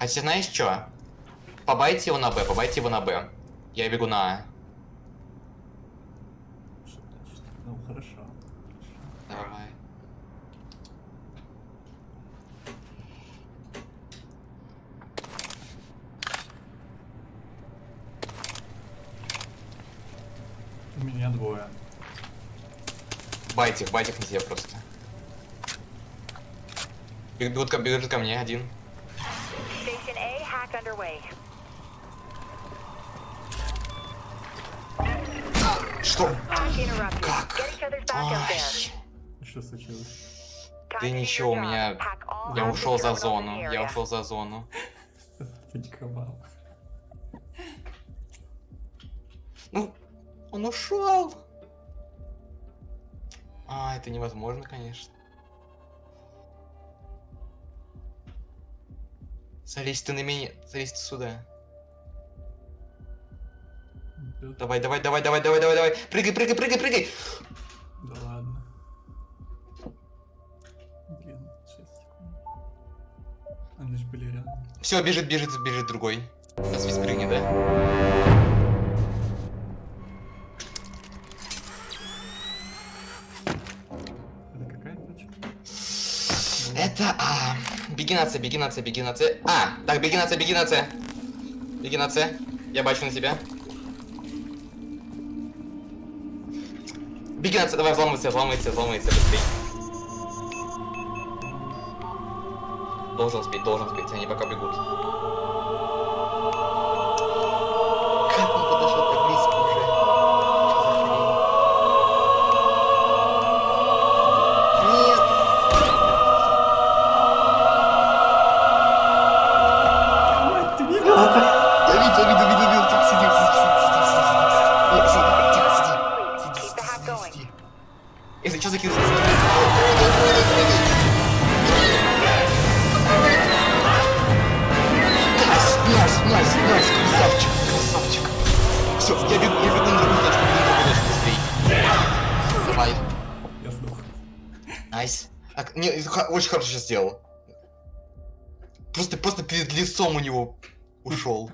Хотя знаешь что? Побайте его на Б, побайте его на Б. Я бегу на А. Ну, хорошо. Давай. У меня двое. Байтик, байтик на тебе просто. Бег- Бегут, бегут ко мне один. Station A hack underway. Что? Как? Ай, Что случилось? да ничего, у меня... Я ушел за зону, я ушел за зону. Паниковал. Ну, он ушел. А, это невозможно, конечно. Залезь ты на меня, залезь ты сюда. Давай, давай, давай, давай, давай, давай, давай. Прыгай, прыгай, прыгай, прыгай. Да ладно. Блин, 6 секунд. Они же были рядом. Все, бежит, бежит, бежит другой. Весь прыгнет, да? Это А. Беги на С, беги на С, беги на С. А, так, беги на С, беги на С. Беги на С. Я бачу на тебя. Беги на С, давай, взламывайся, взламывайся, взламывайся, быстрей. Должен успеть, должен успеть, они пока бегут. Если что, закидывай. Nice, nice, nice, nice, красавчик, красавчик. Все, я бегу, я бегу на другую точку, бегу на. Давай, Я сдох. nice. Так, не, очень хорошо сейчас сделал. Просто, просто перед лицом у него ушел.